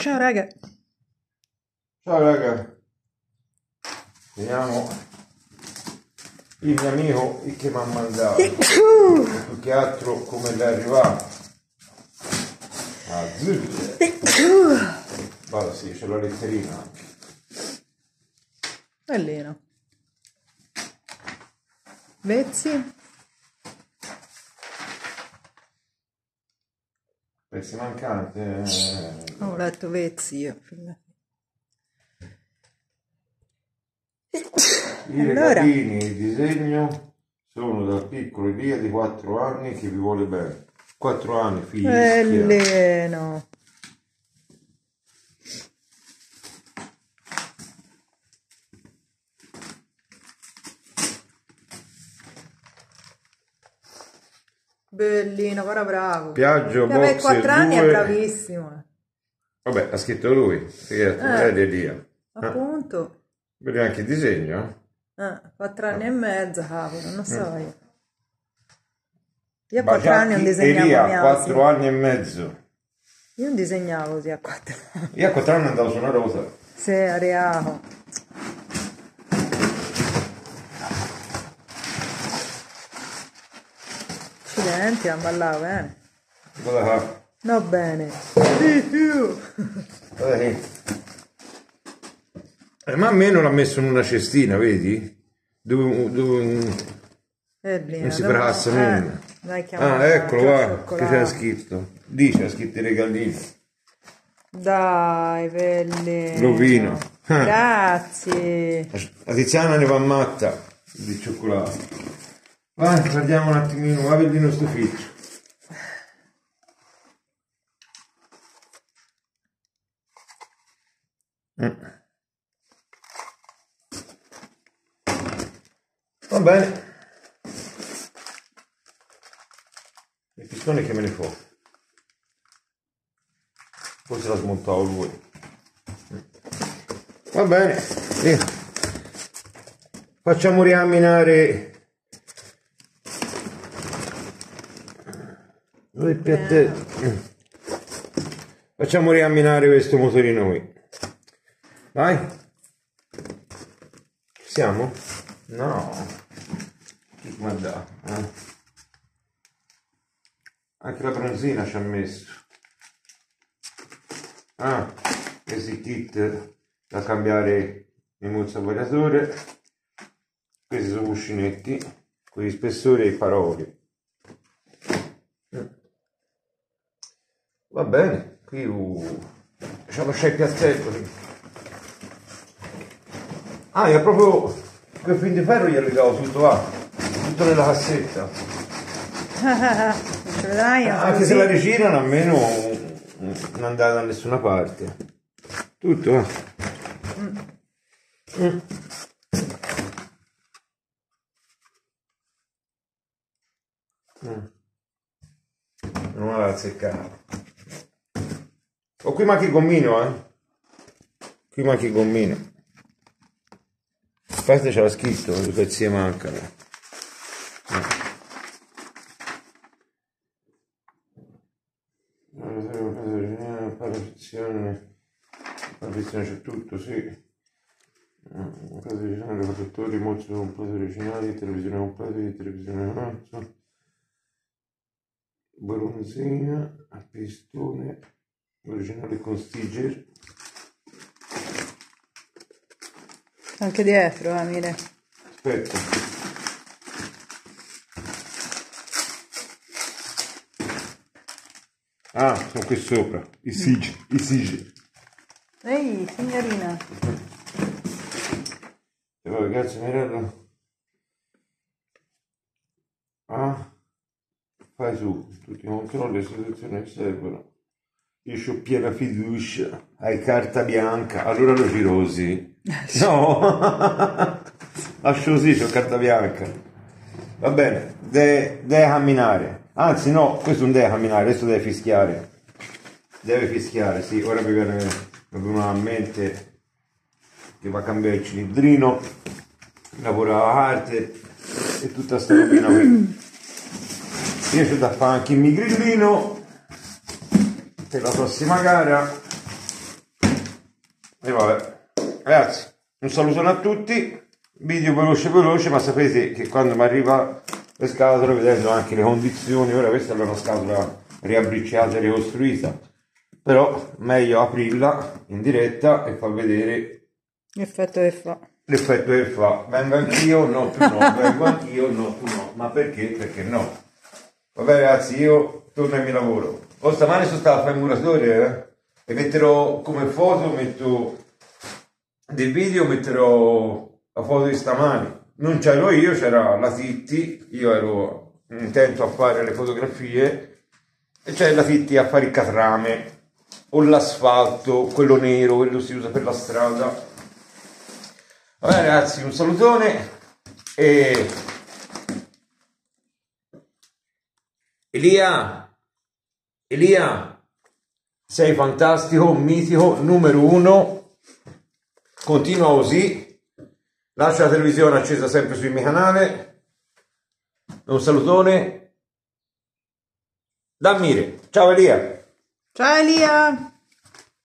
Ciao raga. Ciao raga. Vediamo il mio amico che mi ha mandato. Più che altro come è arrivato. Ah, zut. Vado sì, c'è la letterina anche. Bellino. Vezzi? Pezzi mancanti. eh. Ho letto Vezzi io. I Allora. regalini, il disegno sono dal piccolo Elia di 4 anni che vi vuole bene. 4 anni, figli. Bellino. Bellino, guarda bravo. Piaggio Boxer 4 anni è 2. bravissimo. Vabbè, ha scritto lui, perché Eh. è di Elia. Appunto. Vedi anche il disegno? Eh, 4 anni e mezzo, cavolo, non so io. Io a Ma 4 anni non disegnavo neanche. 4 anni e mezzo. Io non disegnavo così a 4 anni. Io a 4 anni andavo su una rosa. Sì, Ariaco. Accidenti, ha ballato bene. Cosa fa? No bene. Eh, ma a me non l'ha messo in una cestina, vedi? Dove, dove- Bellino. non si frassa eh, dai, Ah, eccolo qua, che c'è scritto. Dice, ha scritto i regalini. Dai, bellino. L'ovino. Grazie. La Tiziana ne va matta di cioccolato. Vai, guardiamo un attimino, va a vedere il nostro ufficio. Mm. Va bene. Il pistone che me ne fa? Forse l'ha smontato lui. Va bene. Facciamo riamminare due piatte. Facciamo riamminare questo motorino qui. Vai. Ci siamo? No. Dato? eh? Anche la bronzina ci ha messo. Ah, questi kit da cambiare il muzzo variatore. Questi sono cuscinetti con gli spessori e i paroli. Va bene, qui uh, c'è il piazzetto. lì. Ah, è proprio quel fin di ferro gli ha legato tutto là, tutto nella cassetta. Ci vedrai? Anche se la rigirano almeno non andare da nessuna parte. Tutto, eh. Mm. Mm. Non l'ha azzeccato. Oh, qui manca il gommino, eh. Qui manca il gommino. A parte c'era scritto, i pezzi che mancano. Parazione, parazione c'è tutto, sì. Casa originale, protettori, mozzo completo originali, televisione completa, televisione mozzo, bronzina, a pistone, originale con stiger. Anche dietro, eh, mire. Aspetta. Ah, sono qui sopra, i sig, i sig. Ehi, signorina. E poi ragazzi, Mirella. Ah, fai su tutti i controlli e situazioni che servono. Io ho piena fiducia, hai carta bianca, allora lo girosi. No, lascio così, ho carta bianca. Va bene, deve, deve camminare. Anzi no, questo non deve camminare, questo deve fischiare. Deve fischiare, sì, ora mi viene viene a mente che va a cambiare il cilindrino, lavora la parte e tutta sta robina qui. Io c'ho da fare anche il migrillino per la prossima gara E vabbè. Ragazzi, un salutone a tutti. Video veloce veloce, ma sapete che quando mi arriva le scatole, vedendo anche le condizioni, ora questa è una scatola riabbricciata e ricostruita, però meglio aprirla in diretta e far vedere L'effetto che fa. l'effetto che fa. Vengo anch'io? No, tu no. Vengo anch'io? No, tu no. Ma perché? Perché no. Vabbè ragazzi, io torno al mio lavoro. Oh, stamane sono stato a fare il muratore, eh? E metterò come foto, metto del video, metterò la foto di stamani. Non c'ero io, c'era la Titti, io ero intento a fare le fotografie e c'è la Titti a fare il catrame o l'asfalto, quello nero, quello si usa per la strada. Vabbè ragazzi, un salutone e Elia, Elia, sei fantastico, mitico, numero uno, continua così, lascia la televisione accesa sempre sul mio canale, un salutone, da Mire, ciao Elia. Ciao Elia!